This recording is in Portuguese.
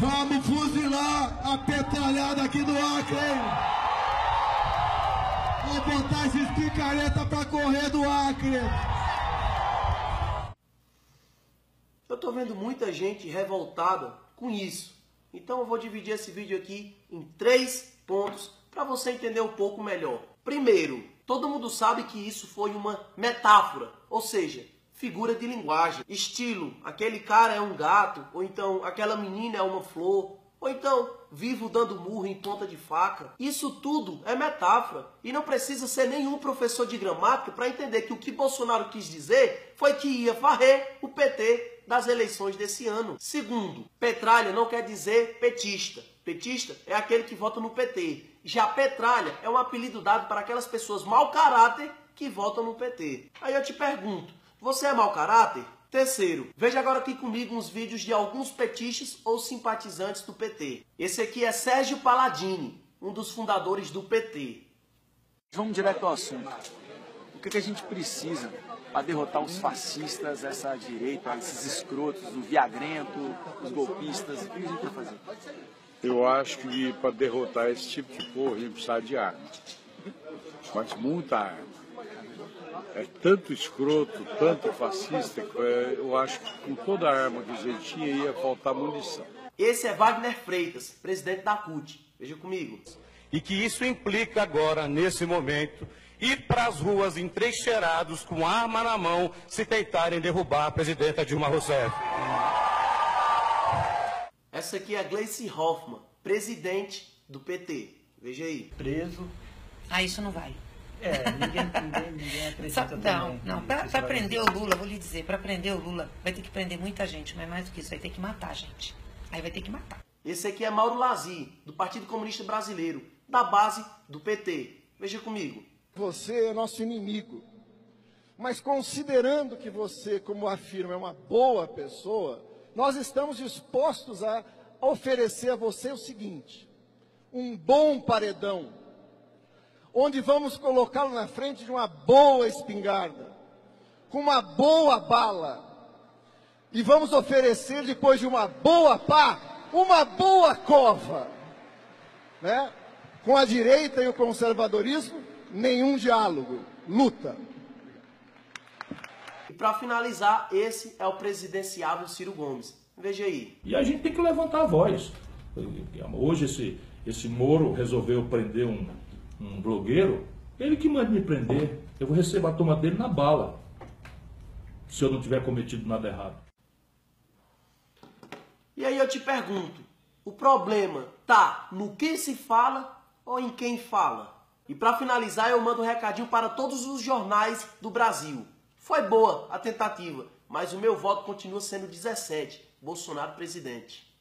Vamos fuzilar a petralhada aqui do Acre, hein? Vamos botar esses picareta pra correr do Acre. Eu tô vendo muita gente revoltada com isso. Então eu vou dividir esse vídeo aqui em três pontos para você entender um pouco melhor. Primeiro, todo mundo sabe que isso foi uma metáfora, ou seja, figura de linguagem, estilo, aquele cara é um gato, ou então aquela menina é uma flor, ou então vivo dando murro em ponta de faca. Isso tudo é metáfora e não precisa ser nenhum professor de gramática para entender que o que Bolsonaro quis dizer foi que ia varrer o PT das eleições desse ano. Segundo, petralha não quer dizer petista. Petista é aquele que vota no PT. Já petralha é um apelido dado para aquelas pessoas mau caráter que votam no PT. Aí eu te pergunto, você é mau caráter? Terceiro, veja agora aqui comigo uns vídeos de alguns petistas ou simpatizantes do PT. Esse aqui é Sérgio Palladini, um dos fundadores do PT. Vamos direto ao assunto. O que, que a gente precisa para derrotar os fascistas, essa direita, esses escrotos, o viagrento, os golpistas? O que a gente vai fazer? Eu acho que para derrotar esse tipo de povo a gente precisa de arma. Mas muita arma. É tanto escroto, tanto fascista, que é, eu acho que com toda a arma que a gente tinha ia faltar munição. Esse é Wagner Freitas, presidente da CUT. Veja comigo. E que isso implica agora, nesse momento, ir para as ruas entrincheirados com arma na mão se tentarem derrubar a presidenta Dilma Rousseff. Essa aqui é a Gleice Hoffmann, presidente do PT. Veja aí. Preso. Ah, isso não vai. É, ninguém, ninguém, ninguém acredita Não, também. não. que Para prender o. Lula, vou lhe dizer, para prender o Lula, vai ter que prender muita gente, mas mais do que isso, vai ter que matar a gente. Aí vai ter que matar. Esse aqui é Mauro Lazi, do Partido Comunista Brasileiro, da base do PT. Veja comigo. Você é nosso inimigo. Mas considerando que você, como afirma, é uma boa pessoa, nós estamos dispostos a oferecer a você o seguinte: um bom paredão, onde vamos colocá-lo na frente de uma boa espingarda, com uma boa bala, e vamos oferecer, depois de uma boa pá, uma boa cova. Né? Com a direita e o conservadorismo, nenhum diálogo, luta. E para finalizar, esse é o presidenciável Ciro Gomes. Veja aí. E a gente tem que levantar a voz. Hoje esse, esse Moro resolveu prender um, um blogueiro, ele que manda me prender. Eu vou receber a toma dele na bala. Se eu não tiver cometido nada errado. E aí eu te pergunto, o problema tá no que se fala ou em quem fala? E para finalizar, eu mando um recadinho para todos os jornais do Brasil. Foi boa a tentativa, mas o meu voto continua sendo 17, Bolsonaro presidente.